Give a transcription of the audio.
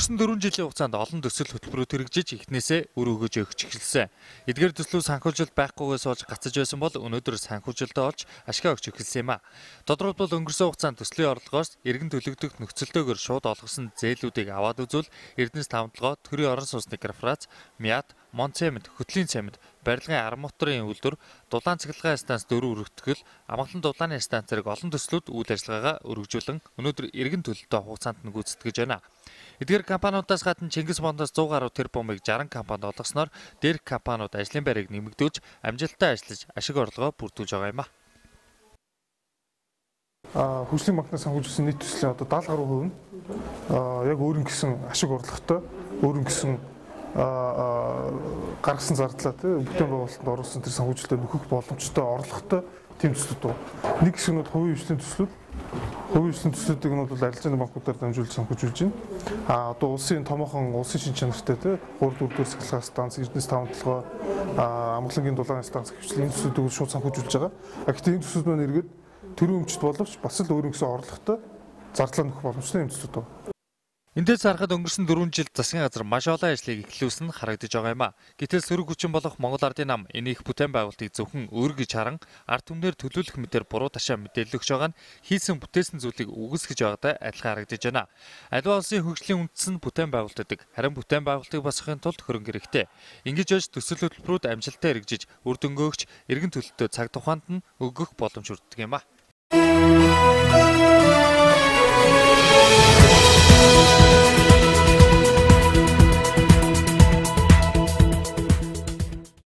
4 жилийн хугацаанд олон төсөл хөтөлбөрүүд хэрэгжиж эхнээсээ үр өгөж өгч эхэлсэн. Эдгээр төслүүд санхүүжилт байхгүйгээс болж гацаж байсан бол өнөөдөр санхүүжилтөд олж ашгаа өгч эхэлсэн юм а. Тодорхойлбол өнгөрсөн хугацаанд төслийн орлогоос иргэн төлөгдөх нөхцөлтэйгээр шууд олгосон зээлүүдийг аваад үзвэл Эрдэнэс тавталгоо, Төрийн орон сууцны корпорац, МЯД, Мон цемент, хөтлийн цемент, барилгын ар моторын үйлдвэр, дулаан цахилгаан станц дөрөв өргөтгөл, амгалан дулааны станц зэрэг олон төслүүд үйл ажиллагаагаа өргөжүүлэн өнөөдөр иргэн төлөлтөө хугацаанд нь гүйцэтгэж байна. Эдгээр компаниудаас гадна Чингис бондоос 100 гаруй тэрбумыг 60 компанид олгосноор дээрх компаниуд ажлын байрыг нэмэгдүүлж амжилттай ажиллаж ашиг орлогоо бүрдүүлж байгаа юм а. А хөгжлийн банкнаас санхүүжилсэн нийт төслийн одоо 70 гаруй хувь нь яг өөрийн гэсэн ашиг орлоготой, өөрийн гэсэн гаргасан зардлаа тий бүтээн байгуулалтанд оруулсан тэр санхүүжилтөд нөхөх боломжтой орлоготой тийм байна. Нэг хэсэг нь хувийн хвшлийн төслүүд хувийн хвшлийн төслүүдийг нь бол арилжааны банкудаар дамжуулж санхүүжүүлж байна. А одоо улсын томоохон улсын шин чанартай тий 3 4 дэх сахилгаан станц, Эрдэнэс таван толгой, амгалангийн дулаан станц хвшлийн төслүүдийг шууд санхүүжүүлж байгаа. А гэхдээ энэ төслүүд маань эргээд төрийн өмчт боловч бас л өөрийн гэсэн орлоготой зардлаа нөхөх боломжтой юм төслүүд байна. Эндээс харахад өнгөрсөн 4 жил засгийн газар маш олон ажлыг эхлүүлсэн нь харагдаж байгаа юм а. Гэтэл сөрөг хүчин болох Монгол Ардын нам энэ их бүтээн байгуулалтыг зөвхөн өөр гэж харан ард түмнэр төлөвлөх мэтэр буруу ташаа мэдээлэл өгч байгаа нь хийсэн бүтээсэн зүйлийг үгүйсгэж байгаатай адилхан харагдаж байна. Аливаа улсын хөгжлийн үндэс нь бүтээн байгуулалтыг харин бүтээн байгуулалтыг босгохын тулд хөрөнгө хэрэгтэй. Ингэж яаж төсөл хөтөлбөрүүд амжилттай хэрэгжиж үр дүнгөөгч эргэн төлөлтөө цаг тухайд нь өгөх боломж хүрддэг юм а.